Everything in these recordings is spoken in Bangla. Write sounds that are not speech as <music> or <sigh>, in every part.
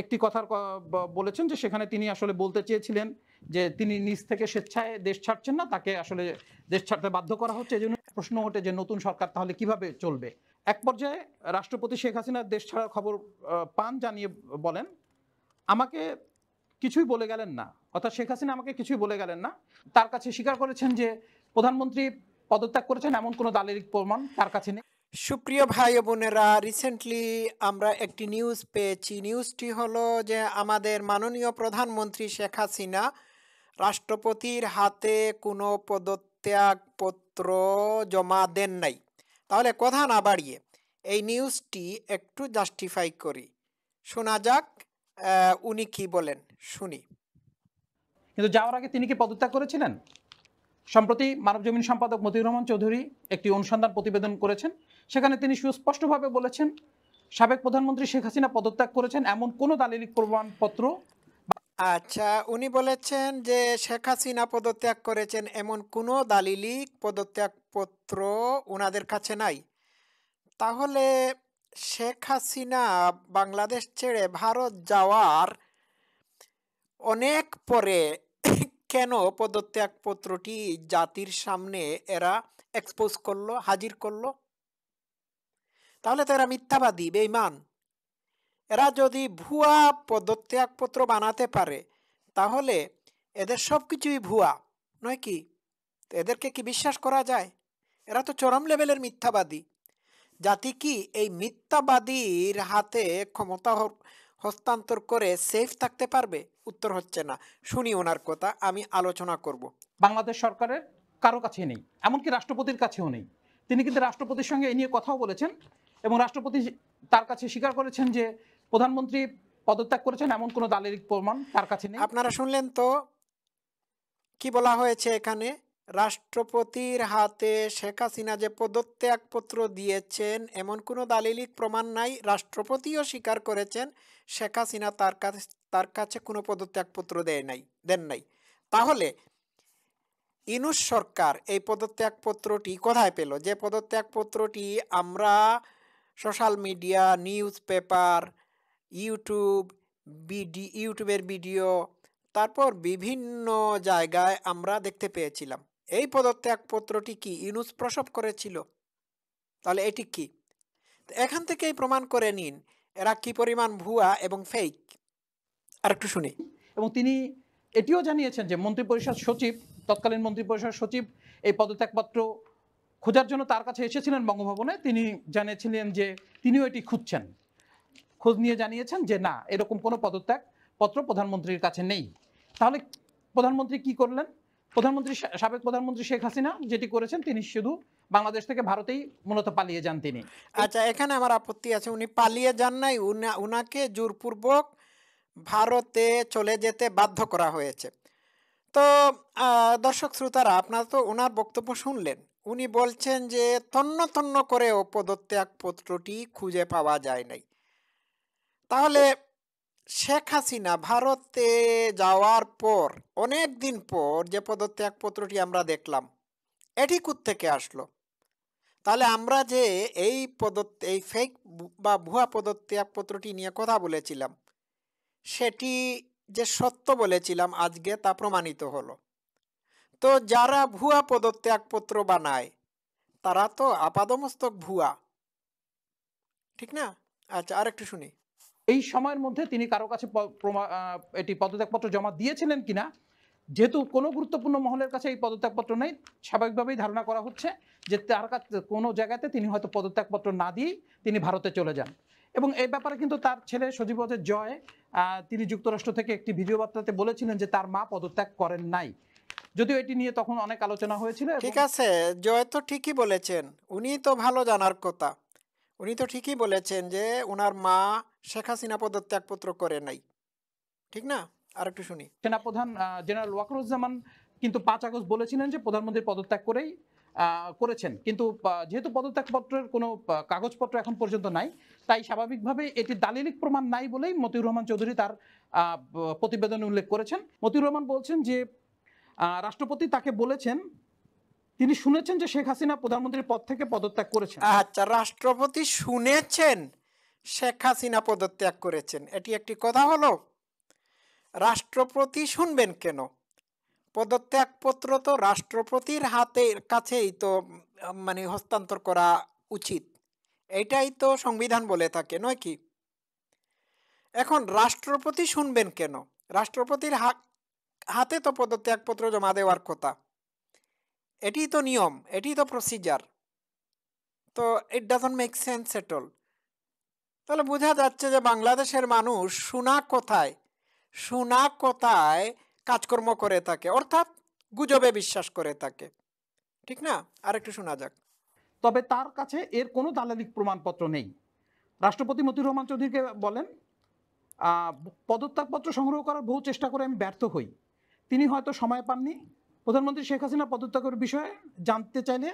একটি কথার বলেছেন যে সেখানে তিনি আসলে বলতে চেয়েছিলেন যে তিনি নিজ থেকে স্বেচ্ছায় দেশ ছাড়ছেন না, তাকে আসলে দেশ ছাড়তে বাধ্য করা হচ্ছে এই জন্য প্রশ্ন ওঠে যে নতুন সরকার তাহলে কীভাবে চলবে? এক পর্যায়ে রাষ্ট্রপতি শেখ হাসিনার দেশ ছাড়ার খবর পান জানিয়ে বলেন, আমাকে কিছুই বলে গেলেন না। অর্থাৎ শেখ হাসিনা আমাকে কিছুই বলে গেলেন না। তার কাছে স্বীকার করেছেন যে প্রধানমন্ত্রী পদত্যাগ করেছেন, এমন কোনো দালিলিক প্রমাণ তার কাছে নেই। সুপ্রিয় ভাই বোনেরা রিসেন্টলি আমরা একটি নিউজ পেয়েছি। নিউজটি হলো যে আমাদের মাননীয় প্রধানমন্ত্রী শেখ হাসিনা রাষ্ট্রপতির হাতে কোনো পদত্যাগপত্র জমা দেন নাই। তাহলে কথা না বাড়িয়ে এই নিউজটি একটু জাস্টিফাই করি। শোনা যাক উনি কি বলেন? শুনি। কিন্তু যাওয়ার আগে তিনি কি পদত্যাগ করেছিলেন? সম্প্রতি মানবজমিন সম্পাদক মতিউর রহমান চৌধুরী একটি অনুসন্ধান প্রতিবেদন করেছেন। সেখানে তিনি সুস্পষ্টভাবে বলেছেন, সাবেক প্রধানমন্ত্রী শেখ হাসিনা পদত্যাগ করেছেন, এমন কোনো দালিলিক প্রমাণপত্র আচ্ছা উনি বলেছেন যে শেখ হাসিনা পদত্যাগ করেছেন, এমন কোনো দালিলিক পদত্যাগ পত্র ওনাদের কাছে নাই। তাহলে শেখ হাসিনা বাংলাদেশ ছেড়ে ভারত যাওয়ার অনেক পরে কেন পদত্যাগ পত্রটি জাতির সামনে এরা এক্সপোজ করল, হাজির করল? তাহলে তো এরা মিথ্যাবাদী বেইমান এরা যদি ভুয়া পদত্যাগপত্র বানাতে পারে, তাহলে এদের সব কিছুই ভুয়া, নয় কি? এদেরকে কি বিশ্বাস করা যায়? এরা তো চরম লেভেলের মিথ্যাবাদী। জাতি কি এই মিথ্যাবাদীর হাতে ক্ষমতা হস্তান্তর করে সেফ থাকতে পারবে? উত্তর হচ্ছে না। শুনি ওনার কথা, আমি আলোচনা করব। বাংলাদেশ সরকারের কারও কাছে নেই, এমনকি রাষ্ট্রপতির কাছেও নেই। তিনি কিন্তু রাষ্ট্রপতির সঙ্গে এ নিয়ে কথাও বলেছেন। এবং রাষ্ট্রপতি তার কাছে স্বীকার করেছেন যে প্রধানমন্ত্রী পদত্যাগ করেছেন, এমন কোনো দালিলিক প্রমাণ তার কাছে নেই। আপনারা শুনলেন তো কি বলা হয়েছে এখানে? রাষ্ট্রপতির হাতে শেখ হাসিনা যে পদত্যাগপত্র দিয়েছেন, এমন কোনো দালিলিক প্রমাণ নাই। রাষ্ট্রপতিও স্বীকার করেছেন, শেখ হাসিনা তার কাছে তার কাছে কোনো পদত্যাগপত্র দেয় নাই, দেন নাই। তাহলে ইনুস সরকার এই পদত্যাগপত্রটি কোথায় পেল? যে পদত্যাগপত্রটি আমরা social media news paper YouTube BD ইউটিউবের ভিডিও তারপর বিভিন্ন জায়গায় আমরা দেখতে পেয়েছিলাম। এই পদত্যাগপত্রটি কি ইউনুস প্রসব করেছিল? তাহলে এটি কি? এখান থেকেই প্রমাণ করে নিন, এরা কি পরিমাণ ভুয়া এবং ফেক আর একটু শুনি। এবং তিনি এটিও জানিয়েছেন যে মন্ত্রিপরিষদ সচিব, তৎকালীন মন্ত্রিপরিষদ সচিব এই পদত্যাগপত্র খোঁজার জন্য তার কাছে এসেছিলেন বঙ্গভবনে। তিনি জানিয়েছিলেন যে তিনিও এটি খুঁজছেন। খোঁজ নিয়ে জানিয়েছেন যে না, এরকম কোনো পদত্যাগ পত্র প্রধানমন্ত্রীর কাছে নেই। তাহলে প্রধানমন্ত্রী কি করলেন? প্রধানমন্ত্রী সাবেক প্রধানমন্ত্রী শেখ হাসিনা যেটি করেছেন, তিনি শুধু বাংলাদেশ থেকে ভারতেই মূলত পালিয়ে যান তিনি। আচ্ছা এখানে আমার আপত্তি আছে, উনি পালিয়ে যান নাই, উনা- উনাকে জোরপূর্বক ভারতে চলে যেতে বাধ্য করা হয়েছে। তো দর্শক শ্রোতারা, আপনারা তো ওনার বক্তব্য শুনলেন। উনি বলছেন যে তন্ন তন্ন করেও পদত্যাগ পত্রটি খুঁজে পাওয়া যায় নাই। তাহলে শেখ হাসিনা ভারতে যাওয়ার পর, অনেক দিন পর যে পদত্যাগ পত্রটি আমরা দেখলাম, এটি থেকে আসলো? তাহলে আমরা যে এই পদত, এই ফেক বা ভুয়া পদত্যাগ পত্রটি নিয়ে কথা বলেছিলাম, সেটি যে সত্য বলেছিলাম আজকে তা প্রমাণিত হলো। তো যারা ভুয়া পদত্যাগপত্র বানায়, তারা তো আপাদমস্তক ভুয়া। ঠিক না? আচ্ছা আরেকটু শুনি। এই সময়ের মধ্যে তিনি কারও কাছে এটি পদত্যাগপত্র জমা দিয়েছিলেন কিনা, যেহেতু কোনো গুরুত্বপূর্ণ মহলের কাছে এই পদত্যাগপত্র নেই, স্বাভাবিকভাবেই ধারণা করা হচ্ছে যে তার কাছে কোনো জায়গাতে তিনি হয়তো পদত্যাগপত্র না দিয়েই তিনি ভারতে চলে যান। এবং এই ব্যাপারে কিন্তু তার ছেলে সজীবদের জয় তিনি যুক্তরাষ্ট্র থেকে একটি ভিডিও বার্তাতে বলেছিলেন যে তার মা পদত্যাগ করেন নাই। যদিও এটি নিয়ে তখন অনেক আলোচনা হয়েছিল ঠিক আছে জয় তো ঠিকই বলেছেন। উনি তো ভালো জানার কথা। উনি তো ঠিকই বলেছেন যে ওনার মা শেখ হাসিনা পদত্যাগপত্র করে নাই। ঠিক না? আরেকটু শুনি। সেনাপ্রধান জেনারেল ওয়াকরুজ্জামান কিন্তু পাঁচ আগস্ট বলেছিলেন যে প্রধানমন্ত্রী পদত্যাগ করেই করেছেন। কিন্তু যেহেতু পদত্যাগপত্রের কোনো কাগজপত্র এখন পর্যন্ত নাই তাই স্বাভাবিকভাবে এটি দালিলিক প্রমাণ নাই বলেই মতিউর রহমান চৌধুরী তার আহ, প্রতিবেদনে উল্লেখ করেছেন। মতিউর রহমান বলছেন যে রাষ্ট্রপতি তাকে বলেছেন, তিনি শুনেছেন যে শেখ হাসিনা প্রধানমন্ত্রীর পদ থেকে পদত্যাগ করেছেন। আচ্ছা রাষ্ট্রপতি শুনেছেন শেখ হাসিনা পদত্যাগ করেছেন, এটি একটি কথা হলো? রাষ্ট্রপতি শুনবেন কেন? পদত্যাগপত্র তো রাষ্ট্রপতির হাতের কাছেই তো মানে হস্তান্তর করা উচিত। এটাই তো সংবিধান বলে থাকে, নয় কি? এখন রাষ্ট্রপতি শুনবেন কেন? রাষ্ট্রপতির হা- হাতে তো পদত্যাগপত্র জমা দেওয়ার কথা। এটি তো নিয়ম এটি তো প্রসিজার তো it doesn't make sense at all তাহলে বোঝা যাচ্ছে যে বাংলাদেশের মানুষ শোনা কোথায়? শোনা কোথায় কাজকর্ম করে থাকে? অর্থাৎ গুজবে বিশ্বাস করে থাকে। ঠিক না? আর একটু শোনা যাক। তবে তার কাছে এর কোনো দালালিক প্রমাণপত্র নেই। রাষ্ট্রপতি মতিউর রহমান চৌধুরীকে বলেন পদত্যাগপত্র সংগ্রহ করার বহু চেষ্টা করে আমি ব্যর্থ হই। তিনি হয়তো সময় পাননি। প্রধানমন্ত্রী শেখ হাসিনা পদত্যাগের বিষয়ে জানতে চাইলে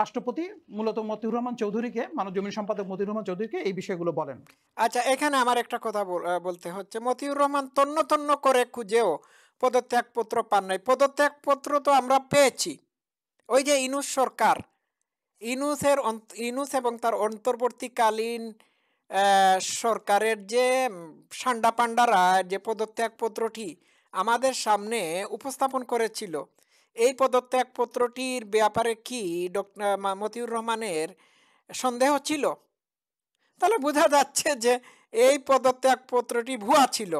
রাষ্ট্রপতি মূলত মতিউর রহমান চৌধুরীকে মানব জমিন সম্পাদক মতিউর রহমান চৌধুরীকে এই বিষয়গুলো বলেন। আচ্ছা এখানে আমার একটা কথা বলতে হচ্ছে, মতিউর রহমান তন্ন তন্ন করে খুঁজেও পদত্যাগপত্র পান নাই। পদত্যাগপত্র তো আমরা পেয়েছি। ওই যে ইনুস সরকার, ইনুসের ইনুস এবং তার অন্তর্বর্তীকালীন সরকারের যে সান্ডা পান্ডারা, যে পদত্যাগপত্রটি আমাদের সামনে উপস্থাপন করেছিল। এই পদত্যাগপত্রটির ব্যাপারে কি ডক্টর মতিউর রহমানের সন্দেহ ছিল? তাহলে বোঝা যাচ্ছে যে এই পদত্যাগপত্রটি ভুয়া ছিল।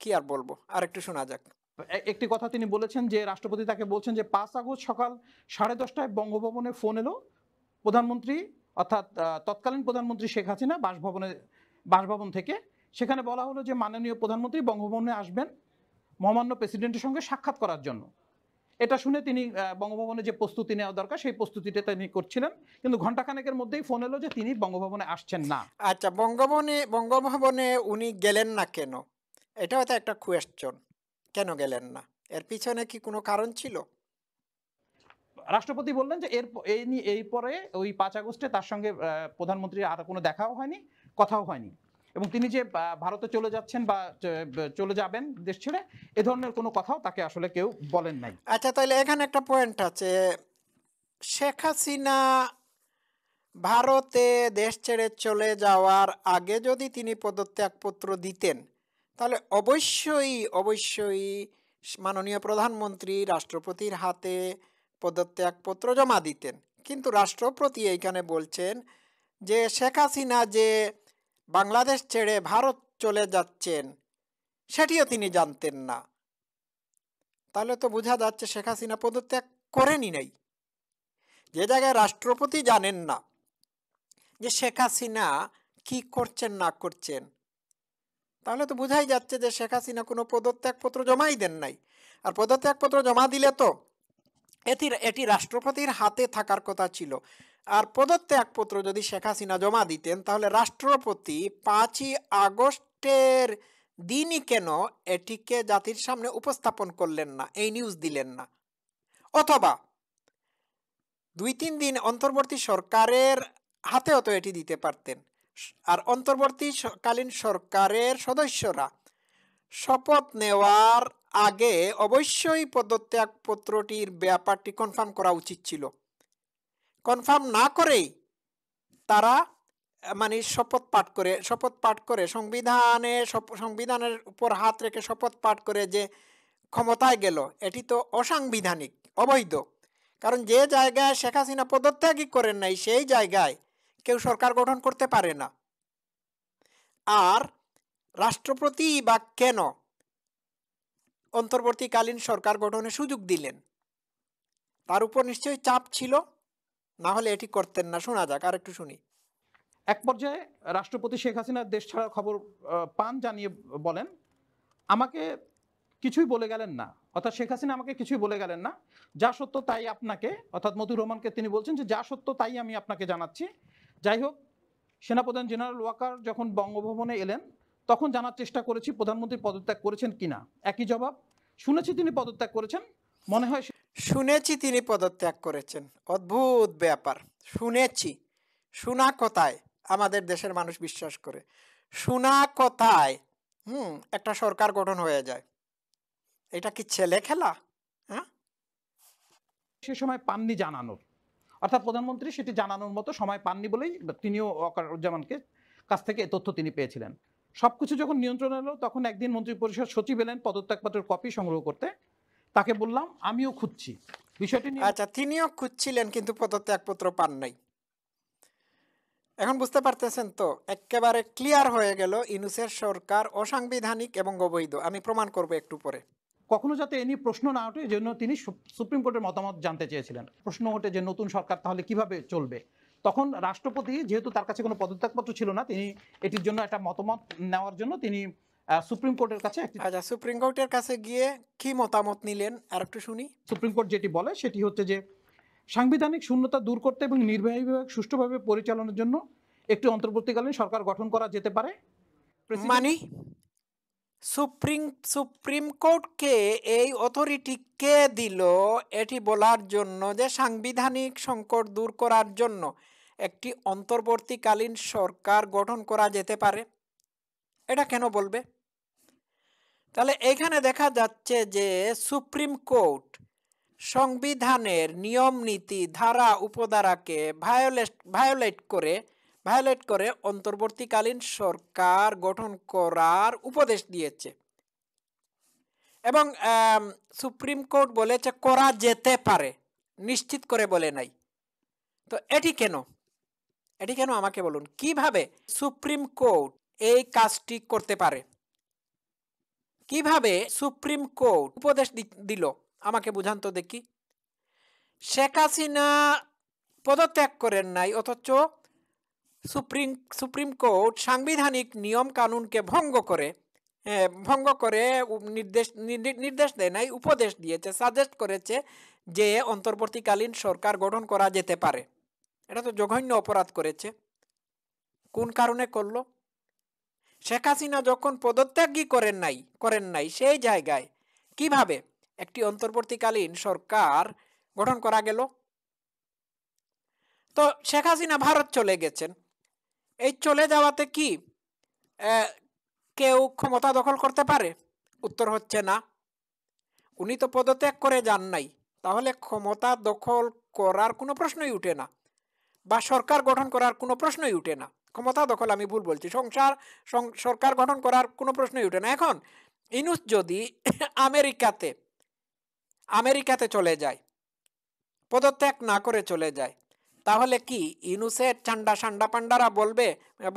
কি আর বলব? আর একটু শোনা যাক। একটি কথা তিনি বলেছেন যে রাষ্ট্রপতি তাকে বলছেন যে পাঁচ আগস্ট সকাল সাড়ে দশটায় বঙ্গভবনে ফোন এলো। প্রধানমন্ত্রী, অর্থাৎ তৎকালীন প্রধানমন্ত্রী শেখ হাসিনা বাসভবনে, বাসভবন থেকে সেখানে বলা হলো যে মাননীয় প্রধানমন্ত্রী বঙ্গভবনে আসবেন মহামান্য প্রেসিডেন্টের সঙ্গে সাক্ষাৎ করার জন্য। এটা শুনে তিনি বঙ্গভবনে যে প্রস্তুতি নেওয়া দরকার সেই প্রস্তুতিটা তিনি করছিলেন। কিন্তু ঘন্টাখানেকের মধ্যেই ফোন এলো যে তিনি বঙ্গভবনে আসছেন না। আচ্ছা বঙ্গভবনে বঙ্গভবনে উনি গেলেন না কেন? এটা হয়তো একটা কোয়েশ্চন কেন গেলেন না? এর পিছনে কি কোনো কারণ ছিল? রাষ্ট্রপতি বললেন যে এর এই নিয়ে এই পরে ওই পাঁচ আগস্টে তার সঙ্গে প্রধানমন্ত্রীর আর কোনো দেখাও হয়নি কথাও হয়নি। এবং তিনি যে ভারতে চলে যাচ্ছেন বা চলে যাবেন দেশ ছেড়ে, এ ধরনের কোনো কথাও তাকে আসলে কেউ বলেন নাই। আচ্ছা তাহলে এখানে একটা পয়েন্ট আছে। শেখ হাসিনা ভারতে দেশ ছেড়ে চলে যাওয়ার আগে যদি তিনি পদত্যাগপত্র দিতেন, তাহলে অবশ্যই অবশ্যই মাননীয় প্রধানমন্ত্রী রাষ্ট্রপতির হাতে পদত্যাগপত্র জমা দিতেন। কিন্তু রাষ্ট্রপতি এইখানে বলছেন যে, শেখ হাসিনা যে বাংলাদেশ ছেড়ে ভারত চলে যাচ্ছেন, সেটিও তিনি জানতেন না। তাহলে তো বোঝা যাচ্ছে শেখ হাসিনা পদত্যাগ করেনি নাই। যে জায়গায় রাষ্ট্রপতি জানেন না যে শেখ হাসিনা কি করছেন, না করছেন, তাহলে তো বোঝাই যাচ্ছে যে শেখ হাসিনা কোনো পদত্যাগপত্র জমাই দেন নাই। আর পদত্যাগপত্র জমা দিলে তো এটি এটি রাষ্ট্রপতির হাতে থাকার কথা ছিল। আর পদত্যাগপত্র যদি শেখ হাসিনা জমা দিতেন, তাহলে রাষ্ট্রপতি পাঁচই আগস্টের দিনই কেন এটিকে জাতির সামনে উপস্থাপন করলেন না, এই নিউজ দিলেন না? অথবা দুই তিন দিন অন্তর্বর্তী সরকারের হাতেও তো এটি দিতে পারতেন। আর অন্তর্বর্তীকালীন সরকারের সদস্যরা শপথ নেওয়ার আগে অবশ্যই পদত্যাগপত্রটির ব্যাপারটি কনফার্ম করা উচিত ছিল। কনফার্ম না করেই তারা মানে শপথ পাঠ করে, শপথ পাঠ করে, সংবিধানে সংবিধানের উপর হাত রেখে শপথ পাঠ করে যে ক্ষমতায় গেল, এটি তো অসাংবিধানিক, অবৈধ। কারণ যে জায়গায় শেখ হাসিনা পদত্যাগই করেন নাই, সেই জায়গায় কেউ সরকার গঠন করতে পারে না। আর রাষ্ট্রপতি বা কেন অন্তর্বর্তীকালীন সরকার গঠনের সুযোগ দিলেন? তার উপর নিশ্চয়ই চাপ ছিল। না হলে এটি করতেন না। শোনা যাক আর একটু শুনি। এক পর্যায়ে রাষ্ট্রপতি শেখ হাসিনার দেশ ছাড়ার খবর পান জানিয়ে বলেন, আমাকে কিছুই বলে গেলেন না। অর্থাৎ শেখ হাসিনা আমাকে কিছুই বলে গেলেন না। যা সত্য তাই আপনাকে। অর্থাৎ মতিউর রহমানকে তিনি বলছেন যে, যা সত্য তাই আমি আপনাকে জানাচ্ছি। যাই হোক, সেনাপ্রধান জেনারেল ওয়াকার যখন বঙ্গভবনে এলেন, তখন জানার চেষ্টা করেছি প্রধানমন্ত্রী পদত্যাগ করেছেন কিনা। একই জবাব, শুনেছি তিনি পদত্যাগ করেছেন। মনে হয় শুনেছি তিনি পদত্যাগ করেছেন। অদ্ভুত ব্যাপার। শুনেছি। শোনা কথায় আমাদের দেশের মানুষ বিশ্বাস করে। শোনা কথায়, হুম, একটা সরকার গঠন হয়ে যায়। এটা কি ছেলে খেলা? হ্যাঁ? সে সময় পাননি জানানোর। অর্থাৎ প্রধানমন্ত্রী সেটি জানানোর মতো সময় পাননি বলেই তিনিও ওয়াকারুজ্জামানকে কাছ থেকে তথ্য তিনি পেয়েছিলেন। সবকিছু যখন নিয়ন্ত্রণ এলো, তখন একদিন মন্ত্রিপরিষদ সচিব এলেন পদত্যাগপত্রের কপি সংগ্রহ করতে। তাকে বললাম আমিও খুঁজছি। বিষয়টি নিয়ে আচ্ছা তিনিও খুঁজছিলেন কিন্তু পদত্যাগপত্র পান নাই। এখন বুঝতে পারতেছেন তো একেবারে ক্লিয়ার হয়ে গেল ইনুসের সরকার অসাংবিধানিক এবং অবৈধ। আমি প্রমাণ করব একটু পরে। কখনো যাতে এ নিয়ে প্রশ্ন না ওঠে জন্য তিনি সুপ্রিম কোর্টের মতামত জানতে চেয়েছিলেন। প্রশ্ন ওঠে যে নতুন সরকার তাহলে কীভাবে চলবে? তখন রাষ্ট্রপতি যেহেতু তার কাছে কোনো পদত্যাগপত্র ছিল না তিনি এটির জন্য একটা মতামত নেওয়ার জন্য তিনি সুপ্রিম কোর্টের কাছে একটি আচ্ছা সুপ্রিম কোর্টের কাছে গিয়ে কি মতামত নিলেন? আর একটু শুনি। সুপ্রিম কোর্ট যেটি বলে সেটি হচ্ছে যে সাংবিধানিক শূন্যতা দূর করতে এবং নির্বাহী বিভাগ সুষ্ঠুভাবে পরিচালনার জন্য একটি অন্তর্বর্তীকালীন সরকার গঠন করা যেতে পারে। মানে সুপ্রিম সুপ্রিম কোর্টকে এই অথরিটি কে দিল এটি বলার জন্য যে সাংবিধানিক সংকট দূর করার জন্য একটি অন্তর্বর্তীকালীন সরকার গঠন করা যেতে পারে? এটা কেন বলবে? তাহলে এখানে দেখা যাচ্ছে যে সুপ্রিম কোর্ট সংবিধানের নিয়ম নীতি ধারা উপধারাকে ভায়োলেট ভায়োলেট করে ভায়োলেট করে অন্তর্বর্তীকালীন সরকার গঠন করার উপদেশ দিয়েছে। এবং সুপ্রিম কোর্ট বলেছে করা যেতে পারে, নিশ্চিত করে বলে নাই। তো এটি কেন? এটি কেন আমাকে বলুন? কীভাবে সুপ্রিম কোর্ট এই কাজটি করতে পারে? কীভাবে সুপ্রিম কোর্ট উপদেশ দিল? আমাকে বুঝান তো দেখি। শেখ হাসিনা পদত্যাগ করেন নাই, অথচ সুপ্রিম সুপ্রিম কোর্ট সাংবিধানিক নিয়ম কানুনকে ভঙ্গ করে ভঙ্গ করে নির্দেশ নির্দে- নির্দেশ দেয় নাই, উপদেশ দিয়েছে সাজেস্ট করেছে যে অন্তর্বর্তীকালীন সরকার গঠন করা যেতে পারে। এটা তো জঘন্য অপরাধ করেছে। কোন কারণে করল? শেখ হাসিনা যখন পদত্যাগই করেন নাই করেন নাই সেই জায়গায় কীভাবে একটি অন্তর্বর্তীকালীন সরকার গঠন করা গেল? তো শেখ হাসিনা ভারত চলে গেছেন। এই চলে যাওয়াতে কি কেউ ক্ষমতা দখল করতে পারে? উত্তর হচ্ছে না। উনি তো পদত্যাগ করে যান নাই, তাহলে ক্ষমতা দখল করার কোনো প্রশ্নই উঠে না বা সরকার গঠন করার কোনো প্রশ্নই উঠে না। ক্ষমতা দখল আমি ভুল বলছি। সংসার সরকার গঠন করার কোনো প্রশ্নই উঠে না। এখন ইনুস যদি <coughs> আমেরিকাতে আমেরিকাতে চলে যায়, পদত্যাগ না করে চলে যায়, তাহলে কি ইনুসের চান্ডা সান্ডা পান্ডারা বলবে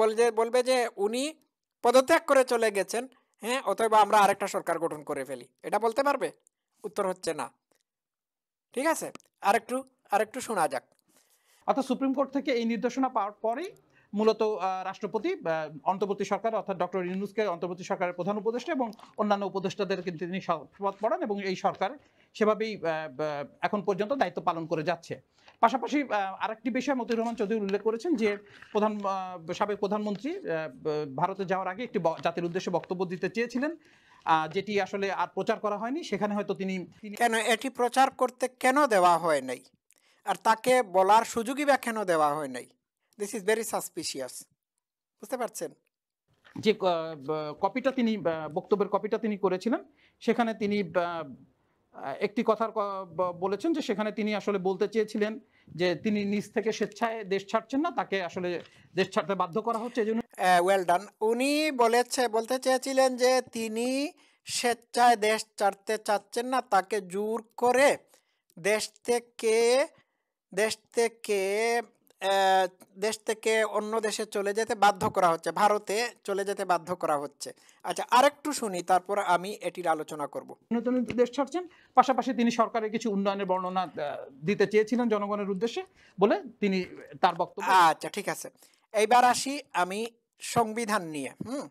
বলবে বলবে যে উনি পদত্যাগ করে চলে গেছেন হ্যাঁ অতএব আমরা আরেকটা সরকার গঠন করে ফেলি। এটা বলতে পারবে? উত্তর হচ্ছে না। ঠিক আছে? আরেকটু আরেকটু শোনা যাক। অর্থাৎ সুপ্রিম কোর্ট থেকে এই নির্দেশনা পাওয়ার পরেই মূলত রাষ্ট্রপতি অন্তর্বর্তী সরকার অর্থাৎ ডক্টর ইউনুসকে অন্তর্বর্তী সরকারের প্রধান উপদেষ্টা এবং অন্যান্য উপদেষ্টাদের কিন্তু তিনি শপথ পড়ান এবং এই সরকার সেভাবেই এখন পর্যন্ত দায়িত্ব পালন করে যাচ্ছে। পাশাপাশি আরেকটি বিষয় মতিউর রহমান চৌধুরী উল্লেখ করেছেন যে প্রধান সাবেক প্রধানমন্ত্রী ভারতে যাওয়ার আগে একটি জাতির উদ্দেশ্যে বক্তব্য দিতে চেয়েছিলেন যেটি আসলে আর প্রচার করা হয়নি। সেখানে হয়তো তিনি কেন এটি প্রচার করতে কেন দেওয়া হয় নাই? আর তাকে বলার সুযোগই বা কেন দেওয়া হয় নাই? দিস ইজ ভেরি সাসপিশিয়াস বুঝতে পারছেন? যে কপিটা তিনি বক্তব্যের কপিটা তিনি করেছিলেন সেখানে তিনি একটি কথার বলেছেন যে সেখানে তিনি আসলে বলতে চেয়েছিলেন যে তিনি নিজ থেকে স্বেচ্ছায় দেশ ছাড়ছেন না তাকে আসলে দেশ ছাড়তে বাধ্য করা হচ্ছে এজন্য ওয়েল ডান উনি বলেছে বলতে চেয়েছিলেন যে তিনি স্বেচ্ছায় দেশ ছাড়তে চাচ্ছেন না তাকে জোর করে দেশ থেকে দেশ থেকে দেশ থেকে অন্য দেশে চলে যেতে বাধ্য করা হচ্ছে ভারতে চলে যেতে বাধ্য করা হচ্ছে। আচ্ছা আরেকটু শুনি তারপর আমি এটির আলোচনা করব। নতুন দেশ ছাড়ছেন পাশাপাশি তিনি সরকারের কিছু উন্নয়নের বর্ণনা দিতে চেয়েছিলেন জনগণের উদ্দেশ্যে বলে তিনি তার বক্তব্য আচ্ছা ঠিক আছে। এইবার আসি আমি সংবিধান নিয়ে হুম?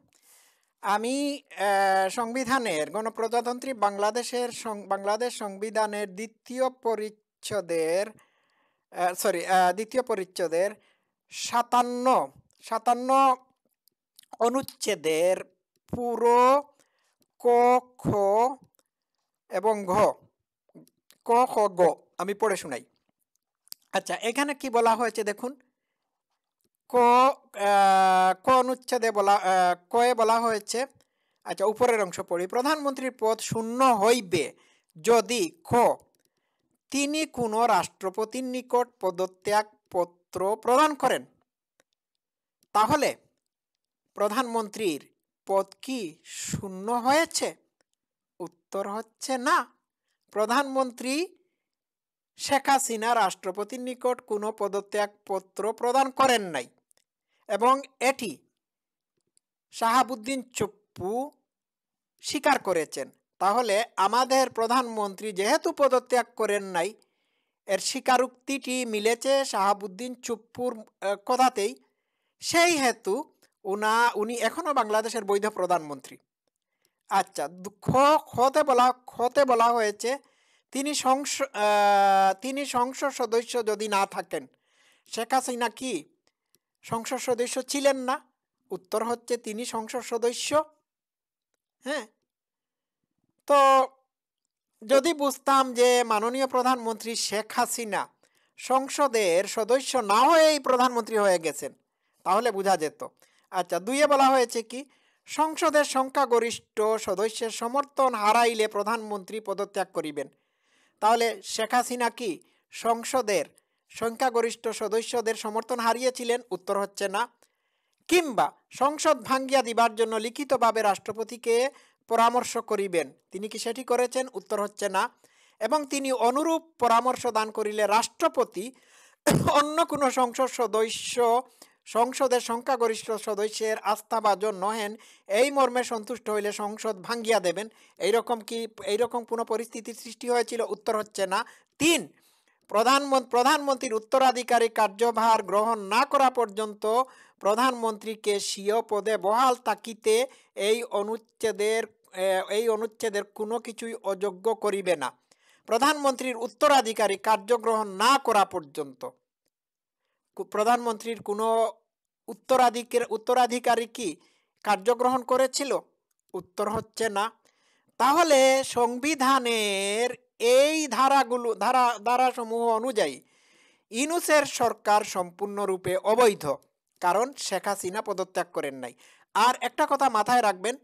আমি সংবিধানের গণপ্রজাতন্ত্রী বাংলাদেশের বাংলাদেশ সংবিধানের দ্বিতীয় পরিচ্ছদের সরি দ্বিতীয় পরিচ্ছদের সাতান্ন সাতান্ন অনুচ্ছেদের পুরো ক, খ এবং ঘ। ক, খ, গ, আমি পড়ে শোনাই। আচ্ছা এখানে কি বলা হয়েছে দেখুন? ক ক অনুচ্ছেদে বলা কয়ে বলা হয়েছে আচ্ছা উপরের অংশ পড়ি। প্রধানমন্ত্রীর পদ শূন্য হইবে যদি খ তিনি কোনো রাষ্ট্রপতির নিকট পদত্যাগ পত্র প্রদান করেন। তাহলে প্রধানমন্ত্রীর পদ কি শূন্য হয়েছে? উত্তর হচ্ছে না। প্রধানমন্ত্রী শেখ হাসিনা রাষ্ট্রপতির নিকট কোনো পদত্যাগ পত্র প্রদান করেন নাই এবং এটি শাহাবুদ্দিন চুপ্পু স্বীকার করেছেন। তাহলে আমাদের প্রধানমন্ত্রী যেহেতু পদত্যাগ করেন নাই, এর স্বীকারোক্তিটি মিলেছে শাহাবুদ্দিন চুপ্পুর কথাতেই। সেই হেতু উনা, উনি এখনও বাংলাদেশের বৈধ প্রধানমন্ত্রী। আচ্ছা খ, খতে বলা খতে বলা হয়েছে, তিনি সংস তিনি সংসদ সদস্য যদি না থাকেন, শেখ হাসিনা কি সংসদ সদস্য ছিলেন না? উত্তর হচ্ছে তিনি সংসদ সদস্য। হ্যাঁ? তো যদি বুঝতাম যে মাননীয় প্রধানমন্ত্রী শেখ হাসিনা সংসদের সদস্য না হয়েই প্রধানমন্ত্রী হয়ে গেছেন, তাহলে বোঝা যেত। আচ্ছা দুইয়ে বলা হয়েছে কি, সংসদের সংখ্যাগরিষ্ঠ সদস্যের সমর্থন হারাইলে প্রধানমন্ত্রী পদত্যাগ করিবেন। তাহলে শেখ হাসিনা কি সংসদের সংখ্যাগরিষ্ঠ সদস্যদের সমর্থন হারিয়েছিলেন? উত্তর হচ্ছে না। কিংবা সংসদ ভাঙ্গিয়া দিবার জন্য লিখিতভাবে রাষ্ট্রপতিকে পরামর্শ করিবেন। তিনি কি সেটি করেছেন? উত্তর হচ্ছে না। এবং তিনি অনুরূপ পরামর্শ দান করিলে রাষ্ট্রপতি অন্য কোনো সংসদ সদস্য, সংসদের সংখ্যাগরিষ্ঠ সদস্যের আস্থাভাজন নহেন এই মর্মে সন্তুষ্ট হইলে সংসদ ভাঙ্গিয়া দেবেন। এইরকম কি, এইরকম কোনো পরিস্থিতির সৃষ্টি হয়েছিল? উত্তর হচ্ছে না। তিন প্রধানমন্ত্রী প্রধানমন্ত্রীর উত্তরাধিকারী কার্যভার গ্রহণ না করা পর্যন্ত প্রধানমন্ত্রীকে স্বীয় পদে বহাল তাকিতে এই অনুচ্ছেদের এই অনুচ্ছেদের কোনো কিছুই অযোগ্য করিবে না। প্রধানমন্ত্রীর উত্তরাধিকারী কার্যগ্রহণ না করা পর্যন্ত। প্রধানমন্ত্রীর কোনো উত্তরাধিকার, উত্তরাধিকারী কি কার্যগ্রহণ করেছিল? উত্তর হচ্ছে না। তাহলে সংবিধানের এই ধারাগুলো, ধারা, ধারাসমূহ অনুযায়ী ইনুসের সরকার সম্পূর্ণরূপে অবৈধ, কারণ শেখ হাসিনা পদত্যাগ করেন নাই। আর একটা কথা মাথায় রাখবেন,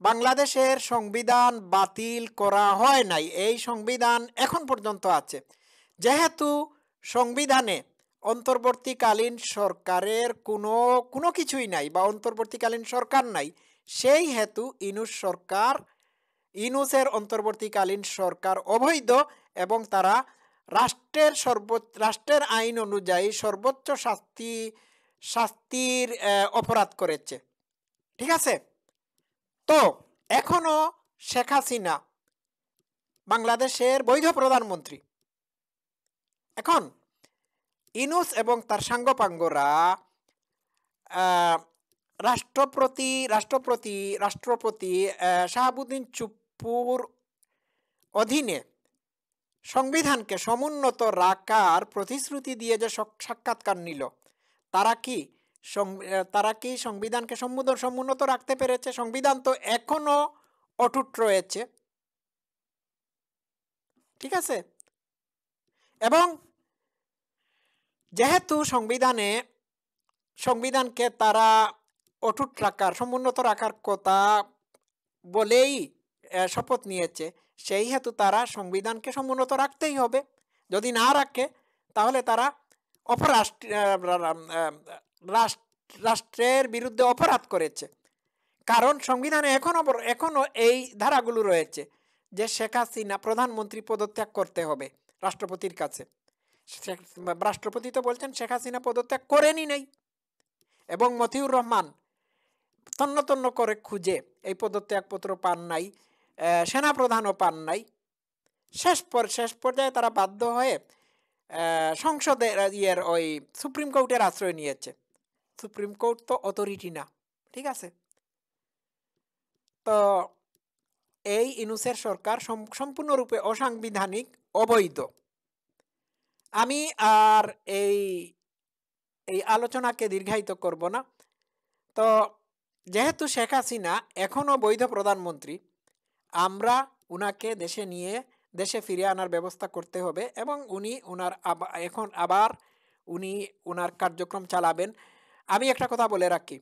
বাংলাদেশের সংবিধান বাতিল করা হয় নাই, এই সংবিধান এখন পর্যন্ত আছে। যেহেতু সংবিধানে অন্তর্বর্তীকালীন সরকারের কোনো কোনো কিছুই নাই বা অন্তর্বর্তীকালীন সরকার নাই, সেই হেতু ইনুস সরকার ইনুসের অন্তর্বর্তীকালীন সরকার অবৈধ এবং তারা রাষ্ট্রের সর্বোচ্চ, রাষ্ট্রের আইন অনুযায়ী সর্বোচ্চ শাস্তি, শাস্তির অপরাধ করেছে। ঠিক আছে? তো এখনও শেখ হাসিনা বাংলাদেশের বৈধ প্রধানমন্ত্রী। এখন ইনুস এবং তার সাঙ্গপাঙ্গরা রাষ্ট্রপতি রাষ্ট্রপতি রাষ্ট্রপতি শাহাবুদ্দিন শাহাবুদ্দিন চুপ্পুর অধীনে সংবিধানকে সমুন্নত রাখার প্রতিশ্রুতি দিয়ে যে সাক্ষাৎকার নিল, তারা কি তারা কি সংবিধানকে সমুদ্র সমুন্নত রাখতে পেরেছে? সংবিধান তো এখনও অটুট রয়েছে। ঠিক আছে? এবং যেহেতু সংবিধানে, সংবিধানকে তারা অটুট রাখার, সমুন্নত রাখার কথা বলেই শপথ নিয়েছে। সেই হেতু তারা সংবিধানকে সমুন্নত রাখতেই হবে। যদি না রাখে, তাহলে তারা অপরাষ্ট্র রাষ্ট্রের বিরুদ্ধে অপরাধ করেছে। কারণ সংবিধানে এখনও এখনও এই ধারাগুলো রয়েছে যে শেখ হাসিনা প্রধানমন্ত্রী পদত্যাগ করতে হবে রাষ্ট্রপতির কাছে। রাষ্ট্রপতি তো বলছেন শেখ হাসিনা পদত্যাগ করেনি নাই। এবং মতিউর রহমান তন্ন তন্ন করে খুঁজে এই পদত্যাগপত্র পান নাই। সেনাপ্রধানও পান নাই। শেষ পর, শেষ পর্যায়ে তারা বাধ্য হয়ে সংসদের ইয়ের ওই সুপ্রিম কোর্টের আশ্রয় নিয়েছে। সুপ্রিম কোর্ট তো অথরিটি না, ঠিক আছে? তো এই ইনুসের সরকার সম্পূর্ণরূপে অসাংবিধানিক, অবৈধ। আমি আর এই এই আলোচনাকে দীর্ঘায়িত করব না। তো যেহেতু শেখ হাসিনা এখনও বৈধ প্রধানমন্ত্রী আমরা উনাকে দেশে নিয়ে, দেশে ফিরে আনার ব্যবস্থা করতে হবে এবং উনি আবা- এখন আবার উনি উনার কার্যক্রম চালাবেন। আমি একটা কথা বলে রাখি।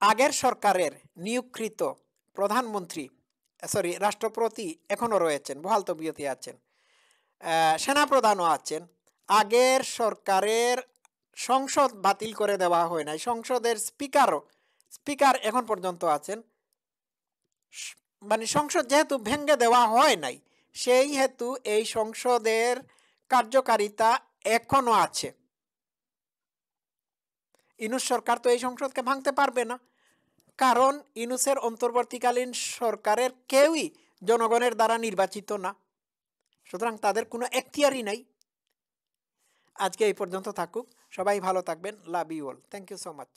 আগের সরকারের নিয়োগকৃত প্রধানমন্ত্রী, সরি, রাষ্ট্রপতি এখনও রয়েছেন, বহাল তবিয়তে আছেন। সেনাপ্রধানও আছেন। আগের সরকারের সংসদ বাতিল করে দেওয়া হয় নাই। সংসদের স্পিকারও, স্পিকার এখন পর্যন্ত আছেন। মানে সংসদ যেহেতু ভেঙে দেওয়া হয় নাই, সেই হেতু এই সংসদের কার্যকারিতা এখনও আছে। ইনুস সরকার তো এই সংসদকে ভাঙতে পারবে না। কারণ ইনুসের অন্তর্বর্তীকালীন সরকারের কেউই জনগণের দ্বারা নির্বাচিত না। সুতরাং তাদের কোনো এখতিয়ারই নাই। আজকে এই পর্যন্ত থাকুক। সবাই ভালো থাকবেন। Love you all. Thank you so much.